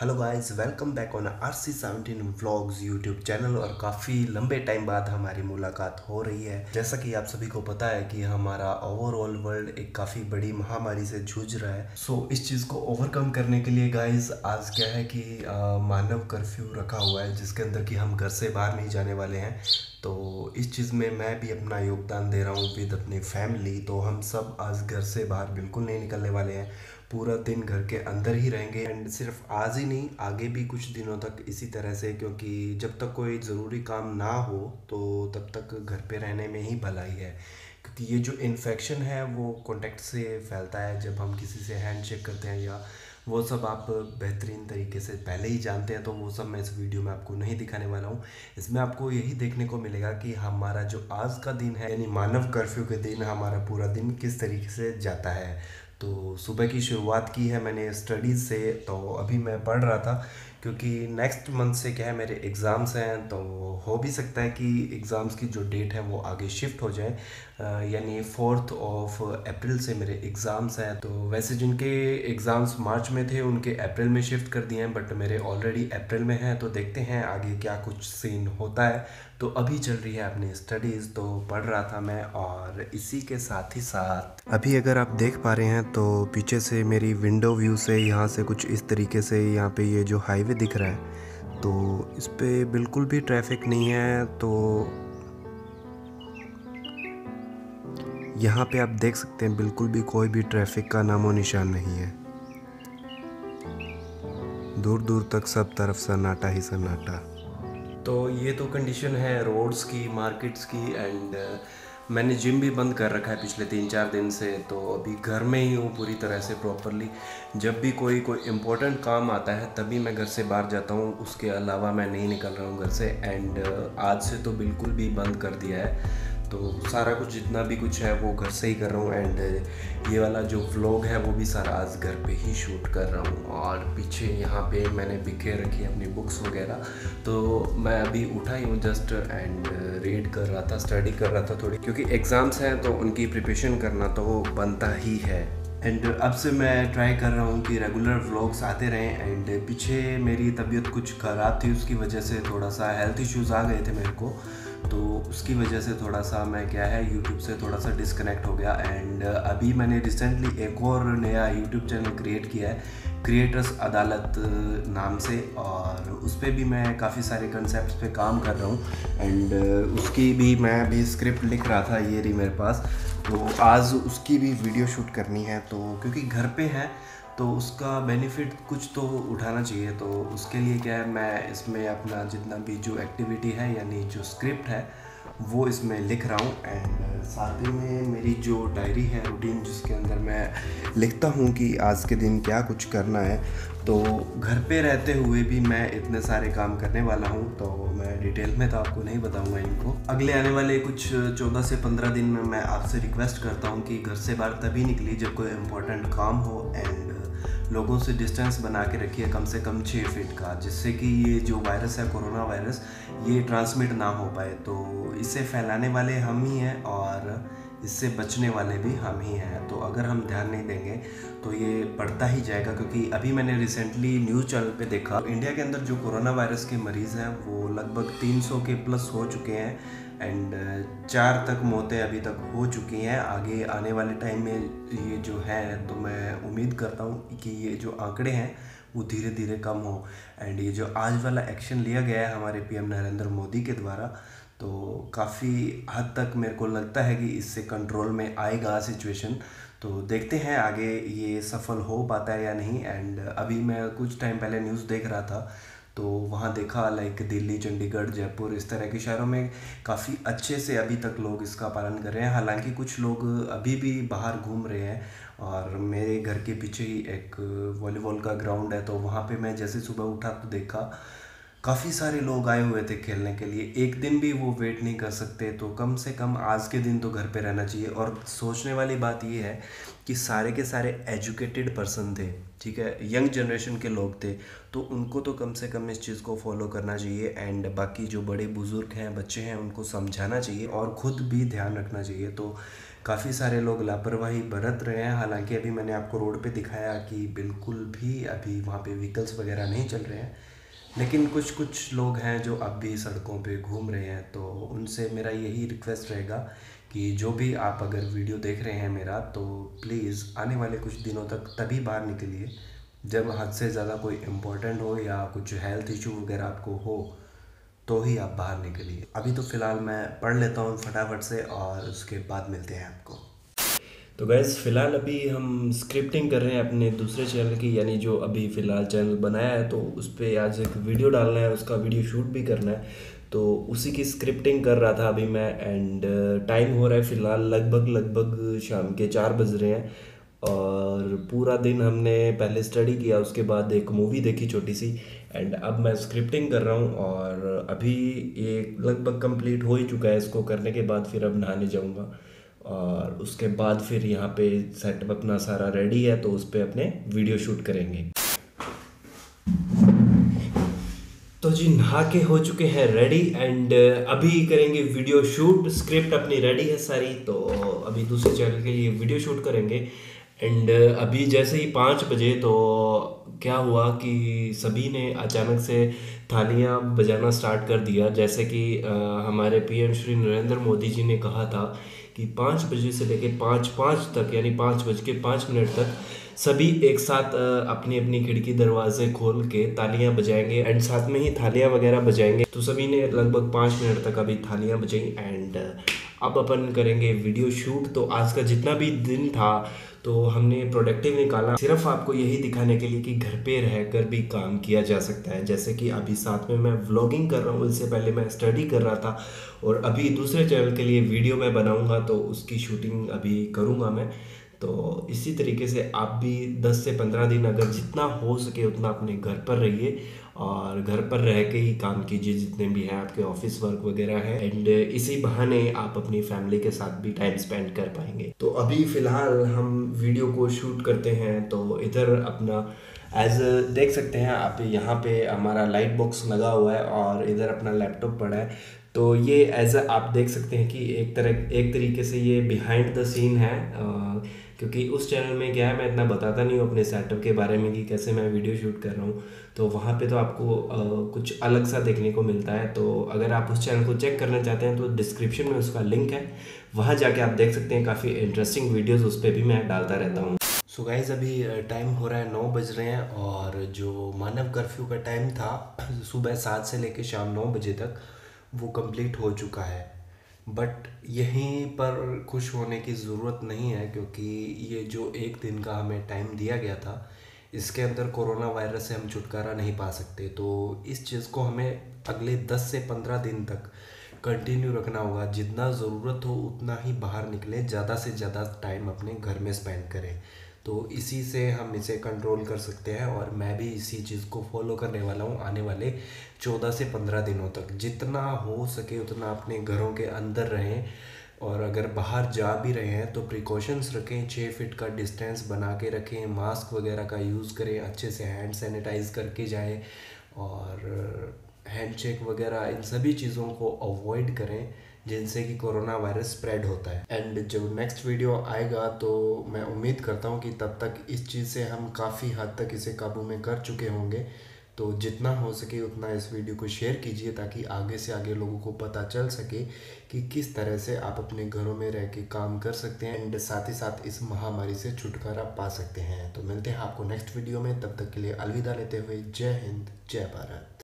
Hello guys welcome back on R C seventeen vlogs YouTube channel और काफ़ी लंबे time बाद हमारी मुलाकात हो रही है। जैसा कि आप सभी को पता है कि हमारा ओवरऑल वर्ल्ड एक काफ़ी बड़ी महामारी से जूझ रहा है। सो so, इस चीज़ को ओवरकम करने के लिए गाइस आज क्या है कि आ, मानव कर्फ्यू रखा हुआ है जिसके अंदर कि हम घर से बाहर नहीं जाने वाले हैं। तो इस चीज़ में मैं भी अपना योगदान दे रहा हूँ विद अपनी फैमिली तो हम सब आज घर से बाहर बिल्कुल नहीं निकलने वाले हैं। पूरा दिन घर के अंदर ही रहेंगे। एंड सिर्फ़ आज ही नहीं, आगे भी कुछ दिनों तक इसी तरह से, क्योंकि जब तक कोई ज़रूरी काम ना हो तो तब तक घर पे रहने में ही भलाई है। क्योंकि ये जो इन्फेक्शन है, वो कॉन्टेक्ट से फैलता है। जब हम किसी से हैंड शेक करते हैं या वो सब आप बेहतरीन तरीके से पहले ही जानते हैं तो वो सब मैं इस वीडियो में आपको नहीं दिखाने वाला हूँ। इसमें आपको यही देखने को मिलेगा कि हमारा जो आज का दिन है, यानी मानव कर्फ्यू के दिन, हमारा पूरा दिन किस तरीके से जाता है। तो सुबह की शुरुआत की है मैंने स्टडीज़ से तो अभी मैं पढ़ रहा था, क्योंकि नेक्स्ट मंथ से क्या है, मेरे एग्ज़ाम्स हैं तो हो भी सकता है कि एग्ज़ाम्स की जो डेट है वो आगे शिफ्ट हो जाए। यानी फोर्थ ऑफ़ अप्रैल से मेरे एग्ज़ाम्स हैं तो वैसे जिनके एग्ज़ाम्स मार्च में थे, उनके अप्रैल में शिफ्ट कर दिए हैं बट मेरे ऑलरेडी अप्रैल में हैं तो देखते हैं आगे क्या कुछ सीन होता है। तो अभी चल रही है अपनी स्टडीज़ तो पढ़ रहा था मैं और इसी के साथ ही साथ अभी अगर आप देख पा रहे हैं तो पीछे से मेरी विंडो व्यू से यहाँ से कुछ इस तरीके से यहाँ पे ये जो हाईवे दिख रहा है तो इस पर बिल्कुल भी ट्रैफ़िक नहीं है तो यहाँ पे आप देख सकते हैं बिल्कुल भी कोई भी ट्रैफ़िक का नामो निशान नहीं है। दूर दूर तक सब तरफ़ सन्नाटा ही सन्नाटा। तो ये तो कंडीशन है रोड्स की मार्केट्स की एंड uh, मैंने जिम भी बंद कर रखा है पिछले तीन चार दिन से तो अभी घर में ही हूँ पूरी तरह से प्रॉपरली जब भी कोई कोई इम्पोर्टेंट काम आता है तभी मैं घर से बाहर जाता हूँ उसके अलावा मैं नहीं निकल रहा हूँ घर से एंड uh, आज से तो बिल्कुल भी बंद कर दिया है। तो सारा कुछ जितना भी कुछ है वो घर से ही कर रहा हूँ एंड ये वाला जो व्लॉग है वो भी सारा आज घर पे ही शूट कर रहा हूँ और पीछे यहाँ पे मैंने बिखे रखी है अपनी बुक्स वगैरह। तो मैं अभी उठा ही हूँ जस्ट एंड रीड कर रहा था स्टडी कर रहा था थोड़ी, क्योंकि एग्ज़ाम्स हैं तो उनकी प्रिपरेशन करना तो बनता ही है। एंड अब से मैं ट्राई कर रहा हूँ कि रेगुलर व्लॉग्स आते रहें एंड पीछे मेरी तबीयत कुछ ख़राब थी, उसकी वजह से थोड़ा सा हेल्थ इश्यूज़ आ गए थे मेरे को। तो उसकी वजह से थोड़ा सा मैं क्या है यूट्यूब से थोड़ा सा डिसकनेक्ट हो गया एंड अभी मैंने रिसेंटली एक और नया यूट्यूब चैनल क्रिएट किया है क्रिएटर्स अदालत नाम से और उस पर भी मैं काफ़ी सारे कंसेप्ट पे काम कर रहा हूँ एंड उसकी भी मैं अभी स्क्रिप्ट लिख रहा था ये रही मेरे पास। तो आज उसकी भी वीडियो शूट करनी है तो क्योंकि घर पे है तो उसका बेनिफिट कुछ तो उठाना चाहिए। तो उसके लिए क्या है, मैं इसमें अपना जितना भी जो एक्टिविटी है, यानी जो स्क्रिप्ट है, वो इसमें लिख रहा हूँ। एंड साथ ही में मेरी जो डायरी है रूटीन जिसके अंदर मैं लिखता हूँ कि आज के दिन क्या कुछ करना है तो घर पे रहते हुए भी मैं इतने सारे काम करने वाला हूँ। तो मैं डिटेल में तो आपको नहीं बताऊँगा इनको। अगले आने वाले कुछ चौदह से पंद्रह दिन में मैं आपसे रिक्वेस्ट करता हूँ कि घर से बाहर तभी निकली जब कोई इम्पोर्टेंट काम हो। एंड लोगों से डिस्टेंस बना के रखिए कम से कम छः फीट का, जिससे कि ये जो वायरस है कोरोना वायरस ये ट्रांसमिट ना हो पाए। तो इसे फैलाने वाले हम ही हैं और इससे बचने वाले भी हम ही हैं। तो अगर हम ध्यान नहीं देंगे तो ये बढ़ता ही जाएगा, क्योंकि अभी मैंने रिसेंटली न्यूज़ चैनल पे देखा, इंडिया के अंदर जो कोरोना वायरस के मरीज़ हैं, वो लगभग 300 के प्लस हो चुके हैं। एंड चार तक मौतें अभी तक हो चुकी हैं। आगे आने वाले टाइम में ये जो है तो मैं उम्मीद करता हूँ कि ये जो आंकड़े हैं, वो धीरे धीरे कम हो। एंड ये जो आज वाला एक्शन लिया गया है हमारे पीएम नरेंद्र मोदी के द्वारा तो काफ़ी हद तक मेरे को लगता है कि इससे कंट्रोल में आएगा सिचुएशन। तो देखते हैं आगे ये सफल हो पाता है या नहीं। एंड, अभी मैं कुछ टाइम पहले न्यूज़ देख रहा था तो वहाँ देखा लाइक दिल्ली, चंडीगढ़, जयपुर, इस तरह के शहरों में काफ़ी अच्छे से अभी तक लोग इसका पालन कर रहे हैं। हालाँकि कुछ लोग अभी भी बाहर घूम रहे हैं और मेरे घर के पीछे ही एक वॉलीबॉल का ग्राउंड है तो वहाँ पे मैं जैसे सुबह उठा तो देखा काफ़ी सारे लोग आए हुए थे खेलने के लिए। एक दिन भी वो वेट नहीं कर सकते तो कम से कम आज के दिन तो घर पे रहना चाहिए। और सोचने वाली बात ये है कि सारे के सारे एजुकेटेड पर्सन थे, ठीक है? यंग जनरेशन के लोग थे तो उनको तो कम से कम इस चीज़ को फॉलो करना चाहिए एंड बाकी जो बड़े बुज़ुर्ग हैं, बच्चे हैं, उनको समझाना चाहिए और ख़ुद भी ध्यान रखना चाहिए। तो काफ़ी सारे लोग लापरवाही बरत रहे हैं। हालाँकि अभी मैंने आपको रोड पे दिखाया कि बिल्कुल भी अभी वहाँ पे व्हीकल्स वगैरह नहीं चल रहे हैं। लेकिन कुछ कुछ लोग हैं जो अब भी सड़कों पे घूम रहे हैं तो उनसे मेरा यही रिक्वेस्ट रहेगा कि जो भी आप अगर वीडियो देख रहे हैं मेरा तो प्लीज़ आने वाले कुछ दिनों तक तभी बाहर निकलिए। जब हद से ज़्यादा कोई इम्पोर्टेंट हो या कुछ हेल्थ इशू वगैरह आपको हो तो ही आप बाहर निकलिए। अभी तो फ़िलहाल मैं पढ़ लेता हूँ फटाफट से और उसके बाद मिलते हैं आपको। तो गैस फ़िलहाल अभी हम स्क्रिप्टिंग कर रहे हैं अपने दूसरे चैनल की, यानी जो अभी फ़िलहाल चैनल बनाया है तो उस पर आज एक वीडियो डालना है, उसका वीडियो शूट भी करना है। तो उसी की स्क्रिप्टिंग कर रहा था अभी मैं एंड टाइम हो रहा है फ़िलहाल लगभग लगभग शाम के चार बज रहे हैं, और पूरा दिन हमने पहले स्टडी किया, उसके बाद एक मूवी देखी छोटी सी एंड अब मैं स्क्रिप्टिंग कर रहा हूँ, और अभी ये लगभग कंप्लीट हो ही चुका है, इसको करने के बाद फिर अब नहाने जाऊँगा, और उसके बाद फिर यहाँ पे सेटअप अपना सारा रेडी है तो उस पर अपने वीडियो शूट करेंगे। तो जी नहा के हो चुके हैं रेडी एंड अभी करेंगे वीडियो शूट स्क्रिप्ट अपनी रेडी है सारी तो अभी दूसरे चैनल के लिए वीडियो शूट करेंगे। एंड अभी जैसे ही पाँच बजे तो क्या हुआ कि सभी ने अचानक से थालियाँ बजाना स्टार्ट कर दिया। जैसे कि हमारे पीएम श्री नरेंद्र मोदी जी ने कहा था कि पाँच बजे से लेकर पाँच पाँच तक, यानी पाँच बज के पाँच मिनट तक सभी एक साथ अपनी अपनी खिड़की दरवाजे खोल के तालियाँ बजाएँगे एंड साथ में ही थालियाँ वगैरह बजाएँगे। तो सभी ने लगभग पाँच मिनट तक अभी थालियाँ बजाई एंड अब अपन करेंगे वीडियो शूट तो आज का जितना भी दिन था तो हमने प्रोडक्टिव निकाला। सिर्फ़ आपको यही दिखाने के लिए कि घर पे रहकर भी काम किया जा सकता है। जैसे कि अभी साथ में मैं व्लॉगिंग कर रहा हूँ, इससे पहले मैं स्टडी कर रहा था और अभी दूसरे चैनल के लिए वीडियो मैं बनाऊँगा तो उसकी शूटिंग अभी करूँगा मैं। तो इसी तरीके से आप भी 10 से 15 दिन अगर जितना हो सके उतना अपने घर पर रहिए और घर पर रह के ही काम कीजिए जितने भी हैं आपके ऑफ़िस वर्क वगैरह है एंड इसी बहाने आप अपनी फैमिली के साथ भी टाइम स्पेंड कर पाएँगे। तो अभी फ़िलहाल हम वीडियो को शूट करते हैं तो इधर अपना एज देख सकते हैं आप यहाँ पे हमारा लाइट बॉक्स लगा हुआ है और इधर अपना लैपटॉप पड़ा है। तो ये एज अ आप देख सकते हैं कि एक तरह एक तरीके से ये बिहाइंड द सीन है आ, क्योंकि उस चैनल में क्या है मैं इतना बताता नहीं हूँ अपने सेटअप के बारे में कि कैसे मैं वीडियो शूट कर रहा हूँ। तो वहाँ पे तो आपको आ, कुछ अलग सा देखने को मिलता है। तो अगर आप उस चैनल को चेक करना चाहते हैं तो डिस्क्रिप्शन में उसका लिंक है। वहाँ जाके आप देख सकते हैं काफ़ी इंटरेस्टिंग वीडियोज़ उस पर भी मैं डालता रहता हूँ। सो गाइज़ अभी टाइम हो रहा है नौ बज रहे हैं और जो मानव कर्फ्यू का टाइम था सुबह सात से लेकर शाम नौ बजे तक वो कंप्लीट हो चुका है। बट यहीं पर खुश होने की ज़रूरत नहीं है क्योंकि ये जो एक दिन का हमें टाइम दिया गया था, इसके अंदर कोरोना वायरस से हम छुटकारा नहीं पा सकते। तो इस चीज़ को हमें अगले 10 से 15 दिन तक कंटिन्यू रखना होगा। जितना ज़रूरत हो उतना ही बाहर निकलें, ज़्यादा से ज़्यादा टाइम अपने घर में स्पेंड करें। तो इसी से हम इसे कंट्रोल कर सकते हैं और मैं भी इसी चीज़ को फॉलो करने वाला हूँ आने वाले चौदह से पंद्रह दिनों तक। जितना हो सके उतना अपने घरों के अंदर रहें और अगर बाहर जा भी रहे हैं तो प्रिकॉशंस रखें छः फिट का डिस्टेंस बना के रखें मास्क वगैरह का यूज़ करें, अच्छे से हैंड सैनिटाइज करके जाएँ और हैंड चेक वगैरह इन सभी चीज़ों को अवॉइड करें। जिनसे कि कोरोना वायरस स्प्रेड होता है। एंड जब नेक्स्ट वीडियो आएगा तो मैं उम्मीद करता हूँ कि तब तक इस चीज़ से हम काफ़ी हद तक इसे काबू में कर चुके होंगे। तो जितना हो सके उतना इस वीडियो को शेयर कीजिए, ताकि आगे से आगे लोगों को पता चल सके कि किस तरह से आप अपने घरों में रह के काम कर सकते हैं एंड साथ ही साथ इस महामारी से छुटकारा पा सकते हैं। तो मिलते हैं आपको नेक्स्ट वीडियो में। तब तक के लिए अलविदा लेते हुए जय हिंद, जय भारत।